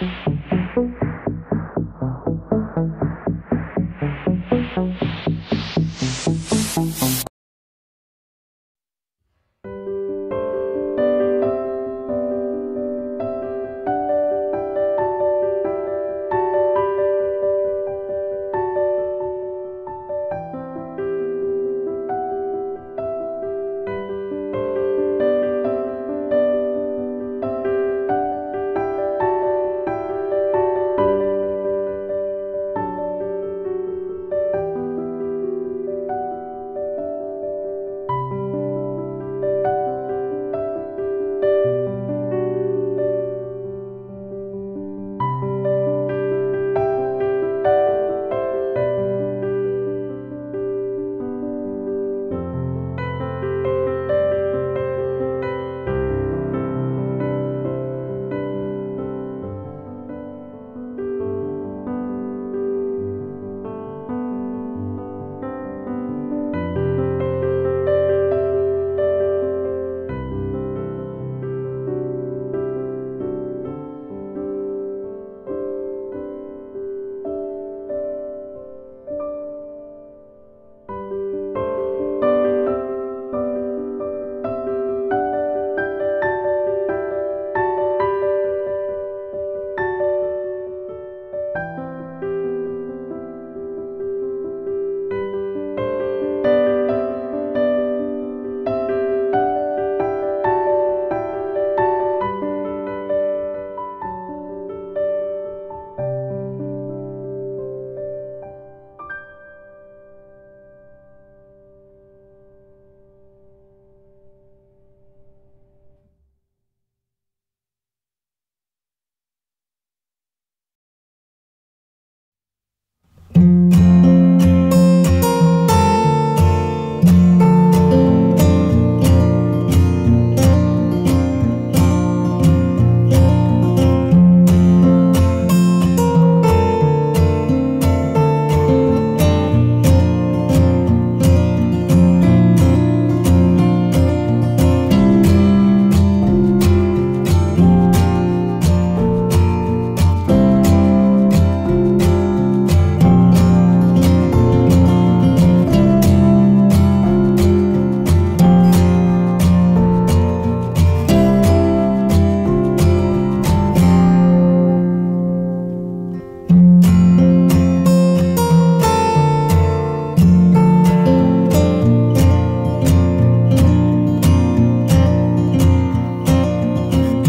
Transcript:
Bye.